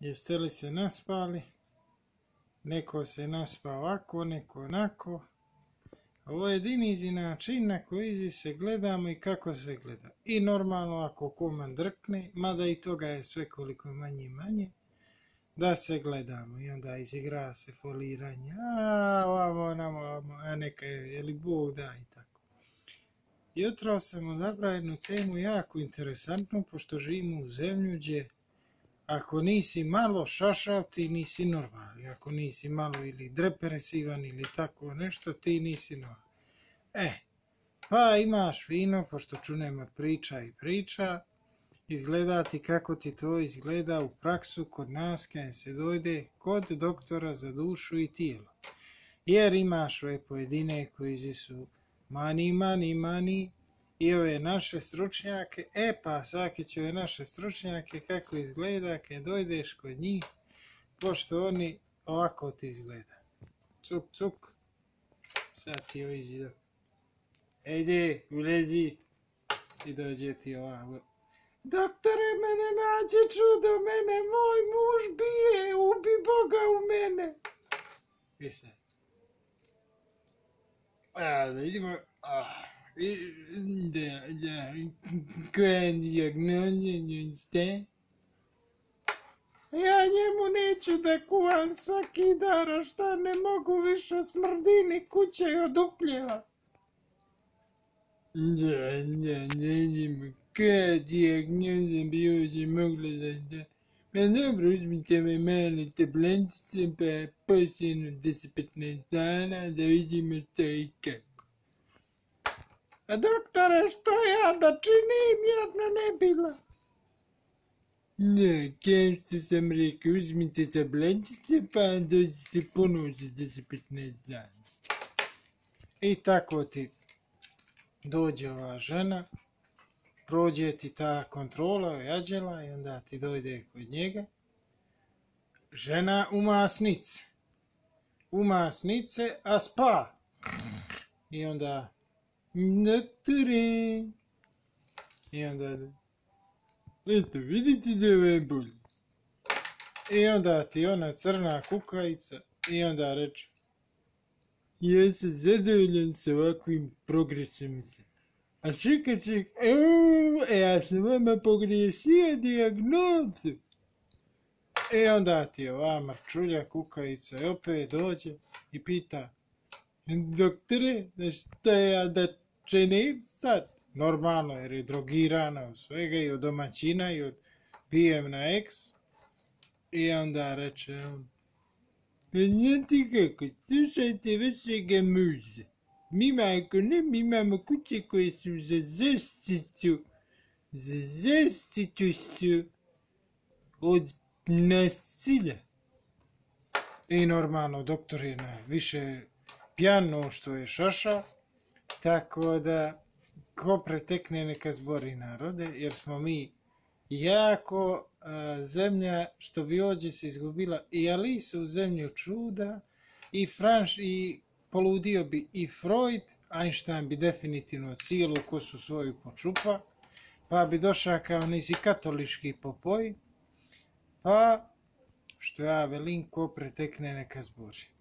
Jeste li se naspali? Neko se naspa ovako, neko onako. Ovo je Dinizi način na koji se gledamo i kako se gleda. I normalno ako koman drkne, mada i toga je sve koliko manje i manje, da se gledamo i onda izigra se foliranje, a ovamo, ovamo, a neka je, je li Bog da i tako. Jutro sam odabrao jednu temu jako interesantnu, pošto živimo u zemlju gdje ako nisi malo šašav, ti nisi normalni. Ako nisi malo ili depresivan ili tako nešto, ti nisi normalni. E, pa imaš vino, pošto čunema priča i priča, izgledati kako ti to izgleda u praksu kod nas kad se dojde kod doktora za dušu i tijelo. Jer imaš ove pojedine koji su mani, mani, mani, i ove naše stručnjake, e pa svaki će ove naše stručnjake kako izgleda kad dojdeš kod njih, pošto oni ovako ti izgleda. Cuk, cuk, sad ti izgleda. Ejde, ulezi, i dođe ti ovako. Doktore, mene nađe čudo, mene moj muž bije, ubi Boga u mene. I sad. A, da idemo, ah. Da, da, koja dijagnoza ste? Ja njemu neću da kuvam svaki dar, šta ne mogu više smrdini kuće od upljeva. Da, da, ne znam, koja dijagnoza bi ovdje mogla da da. Pa dobro, uzmite me male tablančice, pa poslije 10-15 dana da vidimo što i kako. A doktore, što ja da činim, jedna ne bila. Ne, kem što sam rekao, uzmite tablančice, pa dođite ponovo za 10-15 dana. I tako ti dođe ova žena, prođe ti ta kontrola ojađela i onda ti dojde kod njega. Žena u masnice. U masnice, a spa. I onda Doktore. I onda, eto, vidite da je bolje. I onda ti ona crna kukajica i onda reče, ja sam zadovoljan sa ovakvim progresom se. A čekaj, čekaj, e, ja sam vama pogriješio dijagnozu. I onda ti ova marčulja kukajica opet dođe i pita, doktore, šta ja da činim sad? Normalno, jer je drogirana od svega i od domaćina i od pijem na eks. I onda reče on, znate kako, slušajte vašega muža. Mi majko, ne, mi imamo kuće koje su za zaštitu, za zaštitu su od nasilja. I normalno, doktor je na više pjano što je šaša, tako da ko pretekne neka zbori narode, jer smo mi jako zemlja što bi ovdje se izgubila i Alisa u zemlju čuda i Franš i poludio bi i Freud, Einstein bi definitivno cijelu kosu svoju počupa, pa bi došao kao nizi katolički popoj, pa što ja velim ko pretekne neka zbori.